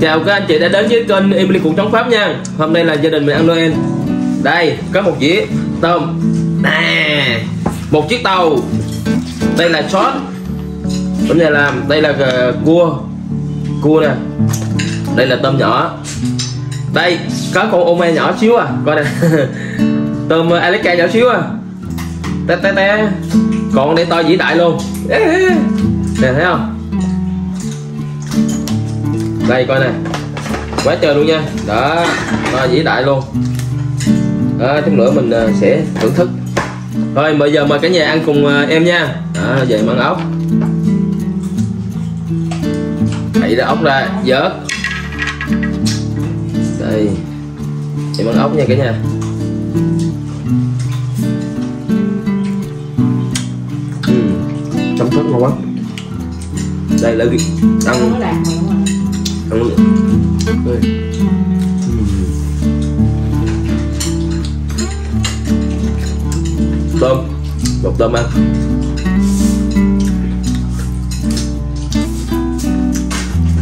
chào các anh chị đã đến với kênh Emily cuộc chống pháp nha. Hôm nay là gia đình mình ăn Noel. Đây, có một dĩa tôm. Nè, một chiếc tàu. Đây là sốt bên này làm đây là ờ, cua. Cua nè. Đây là tôm nhỏ. Đây, có con ome nhỏ xíu à. Coi nè. Tôm ờ, Alaska nhỏ xíu à. Té té té. Còn để to vĩ đại luôn. Nè, thấy không? Đây coi nè. Quá trời luôn nha. Đó to vĩ đại luôn. Đó chút nữa mình ờ, sẽ thưởng thức. Thôi bây giờ mời cả nhà ăn cùng ờ, em nha. Đó, về măng ốc. Đẩy ra ốc ra vớt. Đây. Về măng ốc nha cả nhà. Ừm, chấm sốt ngon quá. Đây là việc ăn không có đây. Tôm một tôm ăn.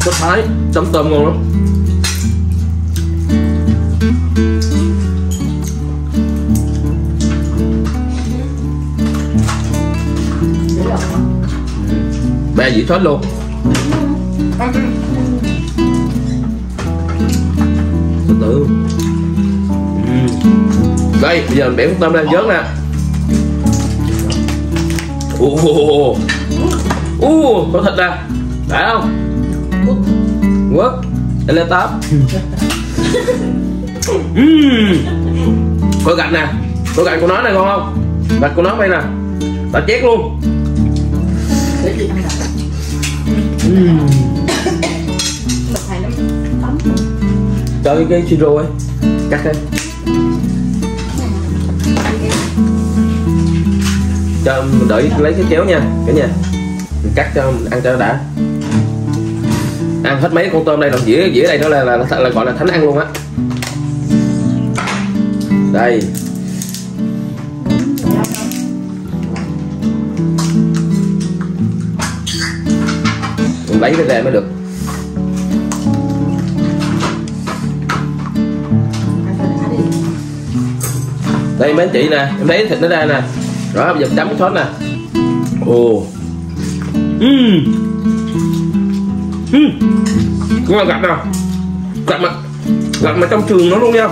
Sốt thái, chấm tôm ngon lắm. Ba dĩ sốt luôn. Từ đây, bây giờ mình bẻ con tôm lên vớt nè. Ồ ồ có thịt nè. Đã không? Quất. Đây là táp. Ừ. Có gạch nè. Có gạch của nó nè, ngon không? Gạch của nó đây nè. Ta chét luôn. Để cho cái, cái siro ấy cắt đi cho mình đợi lấy cái kéo nha cả nhà. Mình cắt cho mình ăn cho nó đã. Ăn hết mấy con tôm đây đồng dĩa dĩa đây nó là, là, là, là gọi là thánh ăn luôn á. Đây. Mình lấy cái ra mới được. Đây, mấy anh chị nè, em lấy thịt nó ra nè đó bây giờ chấm cái sốt nè ồ Ừm. Ừm. cũng là gạch nào gạch mà gạch mà trong trường nó luôn nha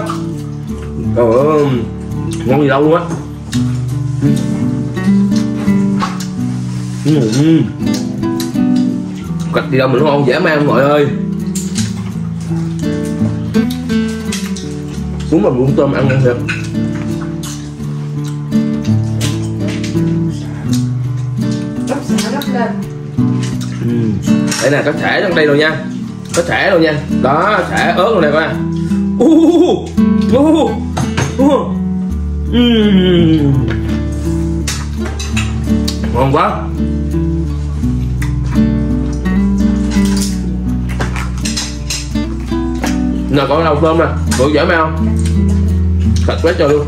ờ ngon gì đâu luôn á Ừm. Ừm. gạch gì đâu mà nó ngon, dễ mang mọi ơi đúng mà muốn tôm ăn ăn thiệt đây nè có thẻ trong đây rồi nha. Có thẻ rồi nha. Đó thẻ ớt rồi này coi nè uh, uh, uh. Ngon quá. Nè có đầu tôm nè. Bự dễ mày không? Sạch quá trời luôn.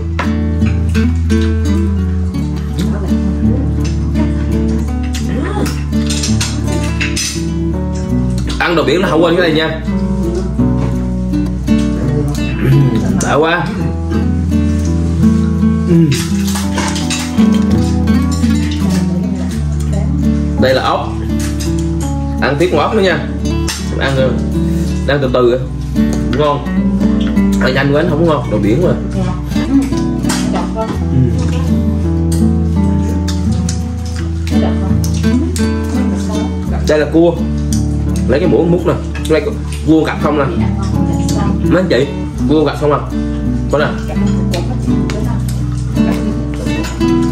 Ăn đồ biển là không quên cái này nha. Đã quá. Đây là ốc. Ăn tiếp ngót nữa nha. Ăn ờ, đang từ từ ngon ăn nhanh quá không ngon. Đồ biển mà. Đây là cua lấy cái muỗng múc nè đây cua gạch không nè mấy anh chị cua gạch không không? Có nè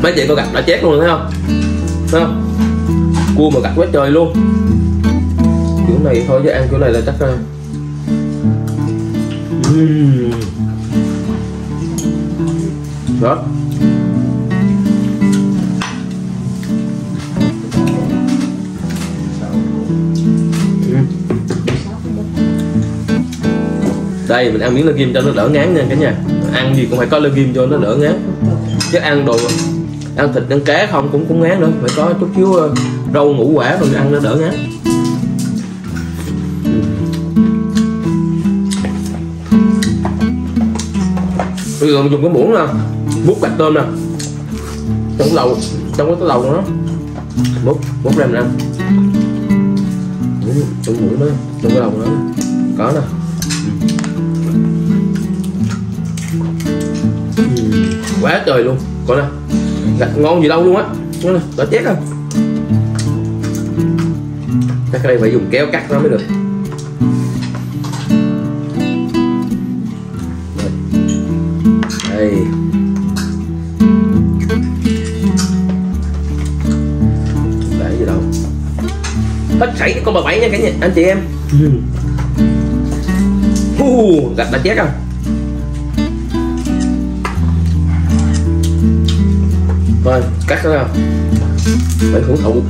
mấy chị có gạch đã chết luôn, thấy không? Thấy không? Cua mà gạch quá trời luôn. Kiểu này thôi chứ ăn kiểu này là chắc uh... uhm. đó. đây, mình ăn miếng lơ ghim cho nó đỡ ngán nha cả nhà. Ăn gì cũng phải có lơ ghim cho nó đỡ ngán. Chứ ăn đồ, ăn thịt, ăn cá không cũng cũng ngán nữa. Phải có chút xíu ờ, rau ngũ quả rồi ăn nó đỡ ngán. Bây giờ mình dùng cái muỗng nè bút bạch tôm nè. Trong cái lầu, trong cái lầu nó bút bút ra mình ăn trong muỗng đó, trong cái lầu đó. Có nè. Ừ, quá trời luôn. Coi nè gạch ngon gì đâu luôn á. Coi nè đã chết không? Chắc cái đây phải dùng kéo cắt nó mới được. Đây. Để gì đâu. Hết sảy con bà bảy nha cả nhà anh chị em. Hu, gạch đã chết không rồi cắt nó ra. Phải hưởng thụ.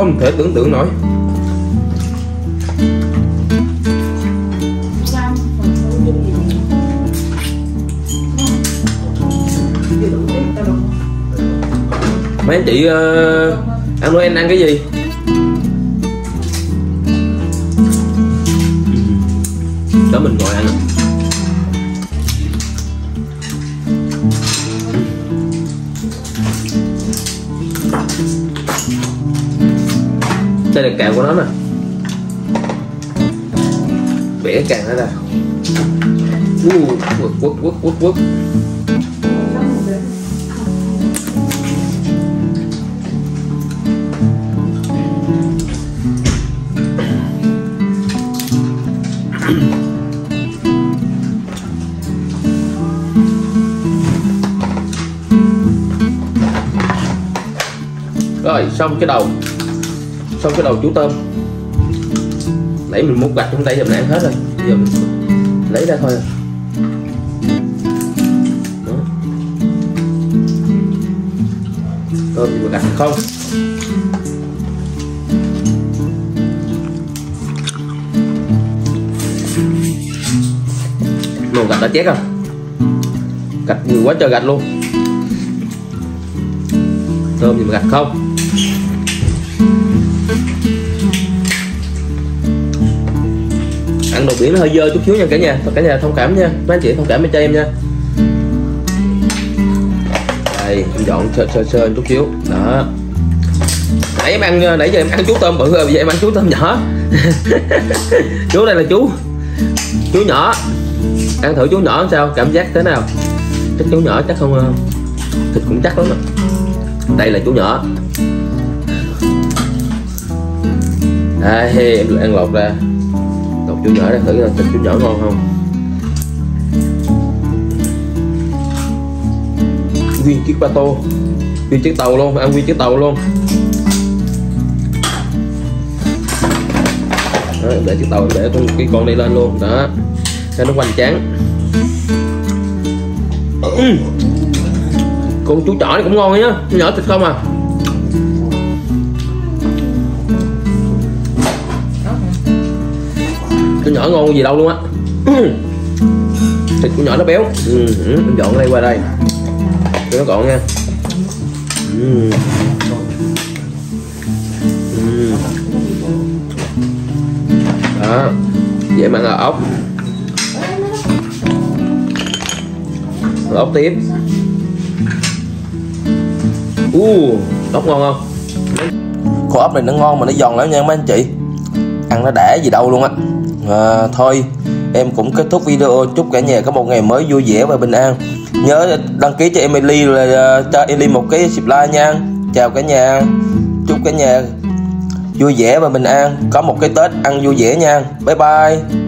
Không thể tưởng tượng nổi. Mấy anh chị uh, ăn Noel ăn cái gì? Đó mình ngồi ăn. Cái càng của nó nè. Bẻ cái càng nó ra. Uh, quất quất quất quất quất. Rồi xong cái đầu xong cái đầu chú tôm nãy mình muốn gạch trong tay giờ mình ăn hết rồi. Giờ mình lấy ra thôi. Đó. tôm gì mà gạch không? Nồi gạch đã chết không? Gạch nhiều quá trời gạch luôn. Tôm gì mà gạch không? Ăn đồ biển nó hơi dơ chút xíu nha cả nhà. Cả nhà thông cảm nha. Mấy anh chị thông cảm cho em nha. Đây, em dọn sơ sơ sơ chút xíu. Đó. Nãy em ăn, nãy giờ em ăn chú tôm bự rồi bây giờ em ăn chú tôm nhỏ. Chú đây là chú chú nhỏ. Ăn thử chú nhỏ sao, cảm giác thế nào? Chắc chú nhỏ chắc không ờ, thịt cũng chắc lắm á. Đây là chú nhỏ. Đây, em ăn lột ra chú nhỏ ra thử là thịt chú nhỏ ngon không? Nguyên chiếc ba tô. Nguyên chiếc tàu luôn ăn nguyên chiếc tàu luôn. Đó, để chiếc tàu để con cái con này lên luôn. Đó. Cho nó hoành tráng. Con chú nhỏ này cũng ngon nhá. Chú nhỏ thịt không à? Chú nhỏ ngon gì đâu luôn á. Thịt của nhỏ nó béo. Ừ, ừ dọn đây qua đây. Cho nó gọn nha. Ừ. Ừ. đó dễ mà là ốc. Ốc tiếp. U ốc ngon không? Con ốc này nó ngon mà nó giòn lắm nha mấy anh chị. Ăn nó đẻ gì đâu luôn á à, thôi em cũng kết thúc video chúc cả nhà có một ngày mới vui vẻ và bình an. Nhớ đăng ký cho Emily là cho Emily một cái like nha. Chào cả nhà. Chúc cả nhà vui vẻ và bình an. Có một cái Tết ăn vui vẻ nha. Bye bye.